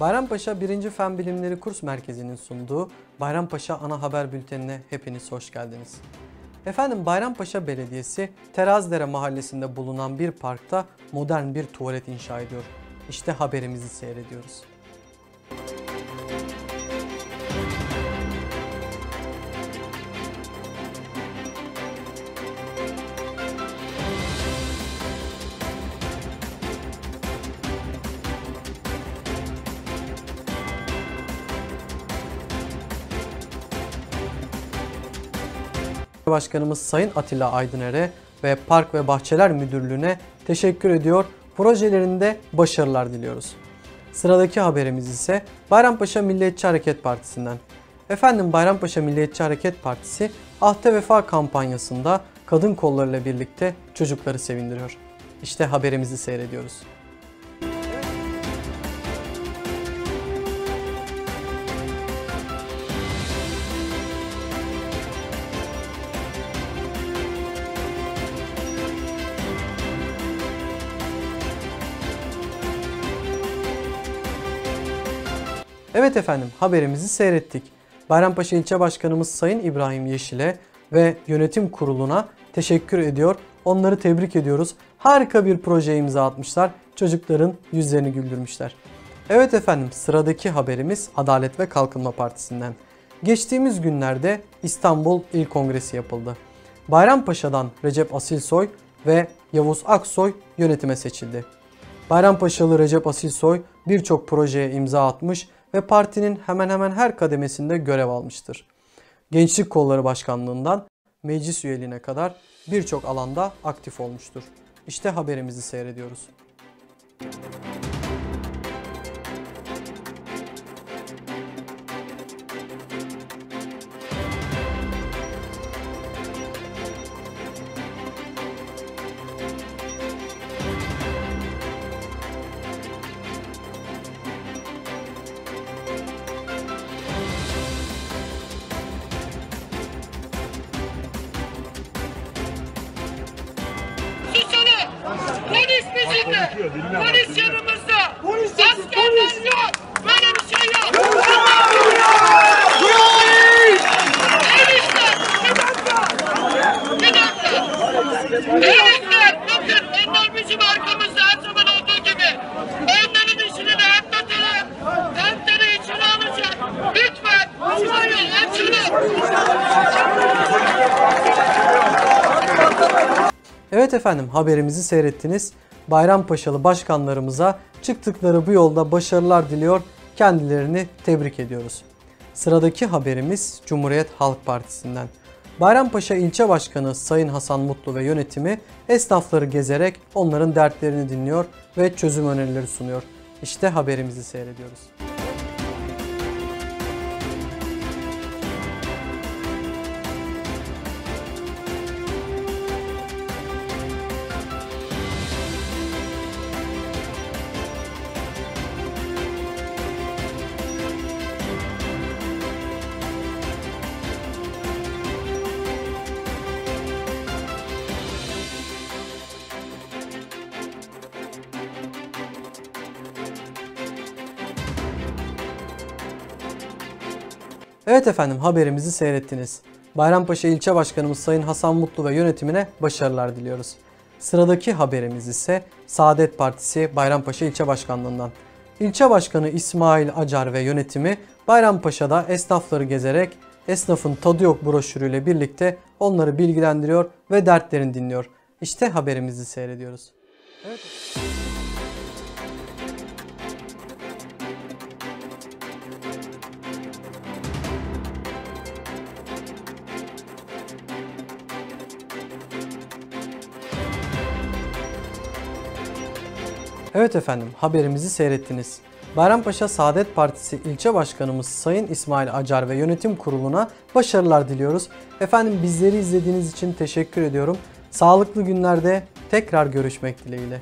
Bayrampaşa 1. Fen Bilimleri Kurs Merkezi'nin sunduğu Bayrampaşa Ana Haber Bülteni'ne hepiniz hoş geldiniz. Efendim Bayrampaşa Belediyesi Terazdere Mahallesi'nde bulunan bir parkta modern bir tuvalet inşa ediyor. İşte haberimizi seyrediyoruz. Başkanımız Sayın Atilla Aydıner'e ve Park ve Bahçeler Müdürlüğü'ne teşekkür ediyor. Projelerinde başarılar diliyoruz. Sıradaki haberimiz ise Bayrampaşa Milliyetçi Hareket Partisi'nden. Efendim Bayrampaşa Milliyetçi Hareket Partisi Ahde Vefa kampanyasında kadın kollarıyla birlikte çocukları sevindiriyor. İşte haberimizi seyrediyoruz. Evet efendim haberimizi seyrettik. Bayrampaşa İlçe Başkanımız Sayın İbrahim Yeşil'e ve yönetim kuruluna teşekkür ediyor. Onları tebrik ediyoruz. Harika bir proje imza atmışlar. Çocukların yüzlerini güldürmüşler. Evet efendim sıradaki haberimiz Adalet ve Kalkınma Partisi'nden. Geçtiğimiz günlerde İstanbul İl Kongresi yapıldı. Bayrampaşa'dan Recep Asilsoy ve Yavuz Aksoy yönetime seçildi. Bayrampaşalı Recep Asilsoy birçok projeye imza atmış ve partinin hemen hemen her kademesinde görev almıştır. Gençlik Kolları Başkanlığından meclis üyeliğine kadar birçok alanda aktif olmuştur. İşte haberimizi seyrediyoruz. Susalım. Polis yanımızda. Askerler yok. Böyle bir şey yok. Bir dakika. Bir dakika. Enişte. Bakın onlar bizim arkamızda her zaman olduğu gibi. Onların işini de atlatalım. Dertleri içine alacak. Lütfen. Şurayı açalım. Evet efendim haberimizi seyrettiniz. Bayrampaşalı başkanlarımıza çıktıkları bu yolda başarılar diliyor. Kendilerini tebrik ediyoruz. Sıradaki haberimiz Cumhuriyet Halk Partisi'nden. Bayrampaşa İlçe Başkanı Sayın Hasan Mutlu ve yönetimi esnafları gezerek onların dertlerini dinliyor ve çözüm önerileri sunuyor. İşte haberimizi seyrediyoruz. Evet efendim haberimizi seyrettiniz. Bayrampaşa İlçe Başkanımız Sayın Hasan Mutlu ve yönetimine başarılar diliyoruz. Sıradaki haberimiz ise Saadet Partisi Bayrampaşa İlçe Başkanlığından. İlçe Başkanı İsmail Acar ve yönetimi Bayrampaşa'da esnafları gezerek esnafın tadı yok broşürüyle birlikte onları bilgilendiriyor ve dertlerini dinliyor. İşte haberimizi seyrediyoruz. Evet. Evet efendim haberimizi seyrettiniz. Bayrampaşa Saadet Partisi ilçe başkanımız Sayın İsmail Acar ve yönetim kuruluna başarılar diliyoruz. Efendim bizleri izlediğiniz için teşekkür ediyorum. Sağlıklı günlerde tekrar görüşmek dileğiyle.